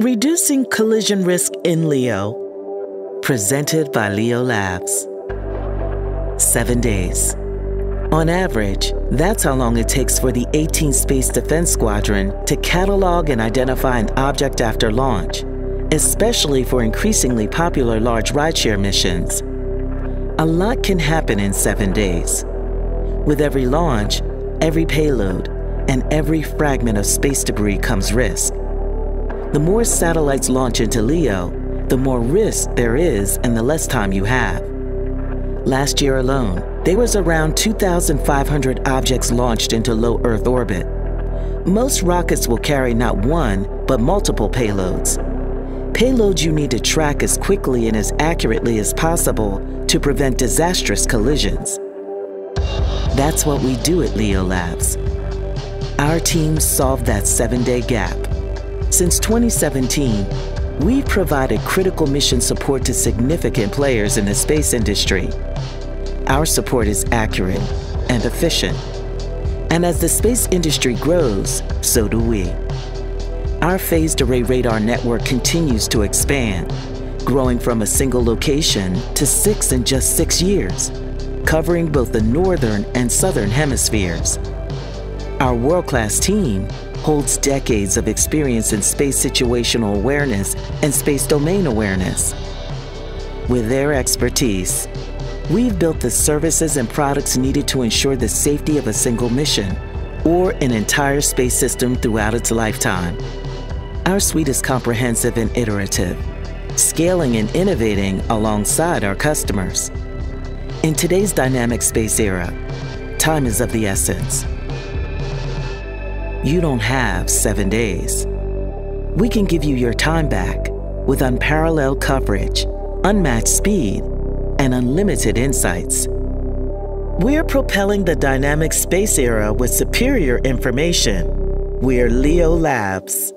Reducing Collision Risk in LEO, presented by LeoLabs. Seven days. On average, that's how long it takes for the 18th Space Defense Squadron to catalog and identify an object after launch, especially for increasingly popular large rideshare missions. A lot can happen in seven days. With every launch, every payload, and every fragment of space debris comes risk. The more satellites launch into LEO, the more risk there is and the less time you have. Last year alone, there was around 2,500 objects launched into low Earth orbit. Most rockets will carry not one, but multiple payloads. Payloads you need to track as quickly and as accurately as possible to prevent disastrous collisions. That's what we do at LeoLabs. Our team solved that seven day gap since 2017, we've provided critical mission support to significant players in the space industry. Our support is accurate and efficient. And as the space industry grows, so do we. Our phased array radar network continues to expand, growing from a single location to six in just six years, covering both the northern and southern hemispheres. Our world class team holds decades of experience in space situational awareness and space domain awareness. With their expertise, we've built the services and products needed to ensure the safety of a single mission or an entire space system throughout its lifetime. Our suite is comprehensive and iterative, scaling and innovating alongside our customers. In today's dynamic space era, time is of the essence you don't have seven days. We can give you your time back with unparalleled coverage, unmatched speed, and unlimited insights. We're propelling the dynamic space era with superior information. We're LeoLabs.